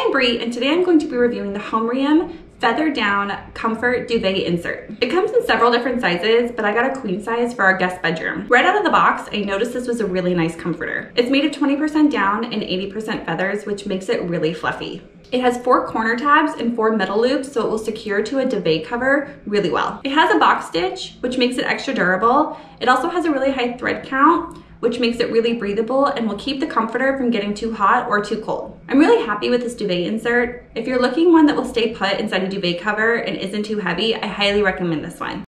I'm Brie, and today I'm going to be reviewing the Homyrium Feather Down Comfort Duvet Insert. It comes in several different sizes, but I got a queen size for our guest bedroom. Right out of the box, I noticed this was a really nice comforter. It's made of 20% down and 80% feathers, which makes it really fluffy. It has four corner tabs and four metal loops, so it will secure to a duvet cover really well. It has a box stitch, which makes it extra durable. It also has a really high thread count, which makes it really breathable and will keep the comforter from getting too hot or too cold. I'm really happy with this duvet insert. If you're looking one that will stay put inside a duvet cover and isn't too heavy, I highly recommend this one.